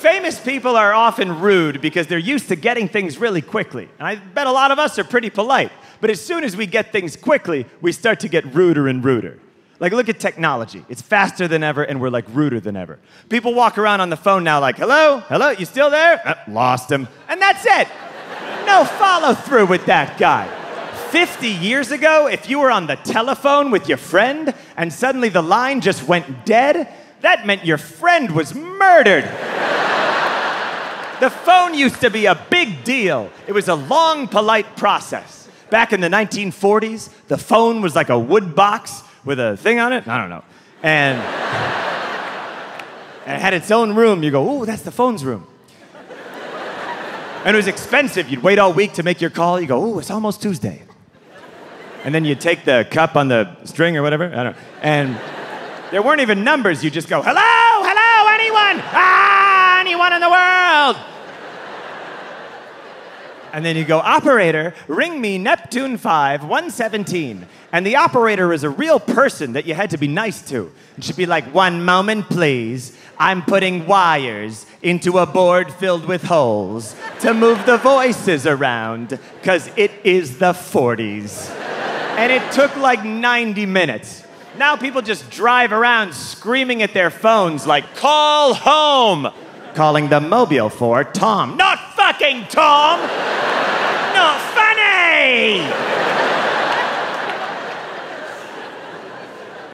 Famous people are often rude because they're used to getting things really quickly. And I bet a lot of us are pretty polite. But as soon as we get things quickly, we start to get ruder and ruder. Like, look at technology. It's faster than ever, and we're like ruder than ever. People walk around on the phone now, like, hello, hello, you still there? Uh, lost him. And that's it. No follow through with that guy. 50 years ago, if you were on the telephone with your friend and suddenly the line just went dead, that meant your friend was murdered. The phone used to be a big deal. It was a long, polite process. Back in the 1940s, the phone was like a wood box with a thing on it. I don't know. And, and it had its own room. You go, ooh, that's the phone's room. And it was expensive. You'd wait all week to make your call. You go, ooh, it's almost Tuesday. And then you'd take the cup on the string or whatever. I don't know. And there weren't even numbers. You just go, hello, hello, anyone? Ah, anyone in the world? And then you go, operator, ring me Neptune 5, 117. And the operator is a real person that you had to be nice to. And she'd be like, one moment, please. I'm putting wires into a board filled with holes to move the voices around, because it is the 40s. And it took like 90 minutes. Now people just drive around screaming at their phones like, call home! Calling the mobile for Tom. Not fucking Tom! Funny!